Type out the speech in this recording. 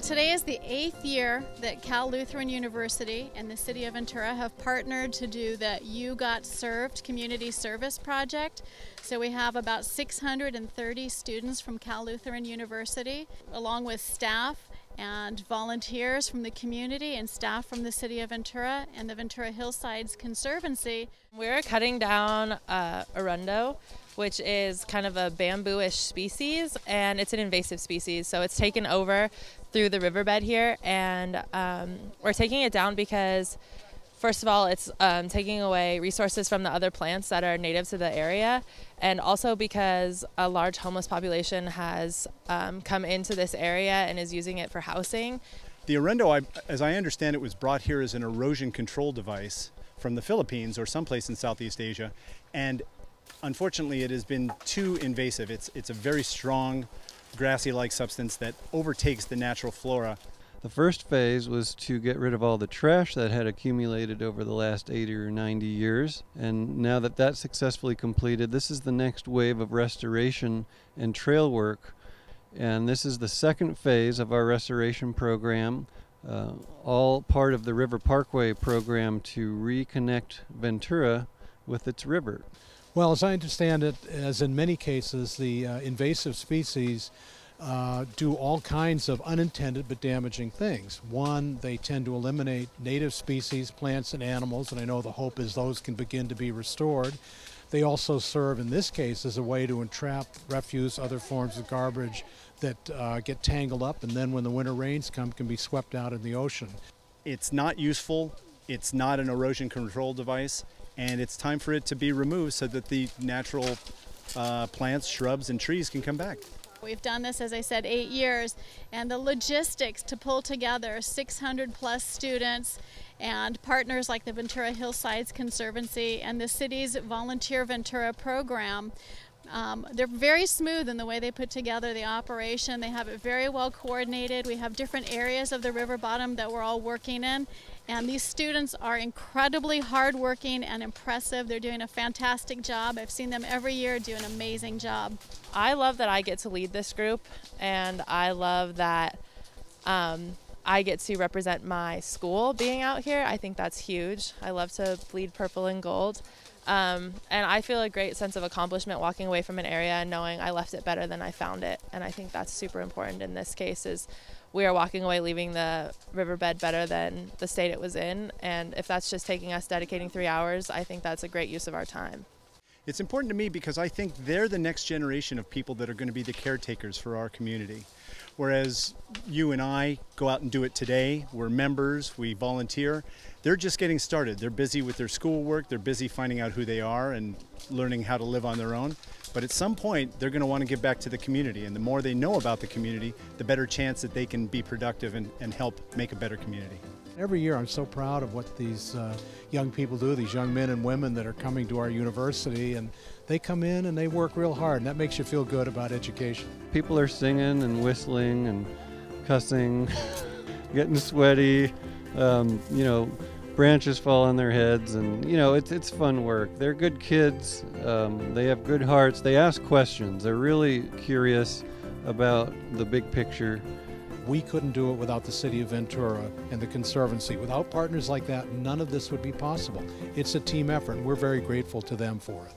Well, today is the eighth year that Cal Lutheran University and the City of Ventura have partnered to do the You Got Served Community Service Project. So we have about 630 students from Cal Lutheran University, along with staff and volunteers from the community and staff from the City of Ventura and the Ventura Hillsides Conservancy. We're cutting down uh, arundo which is kind of a bamboo-ish species and it's an invasive species. So it's taken over through the riverbed here and um, we're taking it down because first of all it's um, taking away resources from the other plants that are native to the area and also because a large homeless population has um, come into this area and is using it for housing. The arundo as i understand it was brought here as an erosion control device from the philippines or someplace in southeast asia and Unfortunately, it has been too invasive. It's, it's a very strong grassy-like substance that overtakes the natural flora. The first phase was to get rid of all the trash that had accumulated over the last 80 or 90 years. And now that that's successfully completed, this is the next wave of restoration and trail work. And this is the second phase of our restoration program, uh, all part of the River Parkway program to reconnect Ventura with its river. Well, as I understand it, as in many cases, the uh, invasive species uh, do all kinds of unintended but damaging things. One, they tend to eliminate native species, plants, and animals, and I know the hope is those can begin to be restored. They also serve, in this case, as a way to entrap refuse, other forms of garbage that uh, get tangled up, and then when the winter rains come, can be swept out in the ocean. It's not useful. It's not an erosion control device and it's time for it to be removed so that the natural uh, plants, shrubs, and trees can come back. We've done this, as I said, eight years, and the logistics to pull together 600 plus students and partners like the Ventura Hillsides Conservancy and the city's Volunteer Ventura program. Um, they're very smooth in the way they put together the operation. They have it very well coordinated. We have different areas of the river bottom that we're all working in, and these students are incredibly hardworking and impressive. They're doing a fantastic job. I've seen them every year do an amazing job. I love that I get to lead this group, and I love that um, I get to represent my school being out here. I think that's huge. I love to bleed purple and gold. Um, and I feel a great sense of accomplishment walking away from an area and knowing I left it better than I found it. And I think that's super important in this case is we are walking away leaving the riverbed better than the state it was in. And if that's just taking us dedicating three hours, I think that's a great use of our time. It's important to me because I think they're the next generation of people that are going to be the caretakers for our community. Whereas you and I go out and do it today, we're members, we volunteer. They're just getting started. They're busy with their schoolwork, they're busy finding out who they are and learning how to live on their own. But at some point, they're going to want to give back to the community. And the more they know about the community, the better chance that they can be productive and, and help make a better community. Every year, I'm so proud of what these uh, young people do, these young men and women that are coming to our university. And they come in and they work real hard, and that makes you feel good about education. People are singing and whistling and cussing, getting sweaty. Um, you know, branches fall on their heads, and you know it's it's fun work. They're good kids. Um, they have good hearts. They ask questions. They're really curious about the big picture. We couldn't do it without the City of Ventura and the Conservancy. Without partners like that, none of this would be possible. It's a team effort, and we're very grateful to them for it.